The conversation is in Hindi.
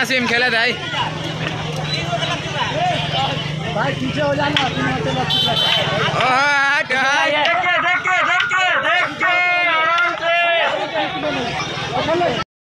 कितना सीम खेला था भाई? पीछे हो जाना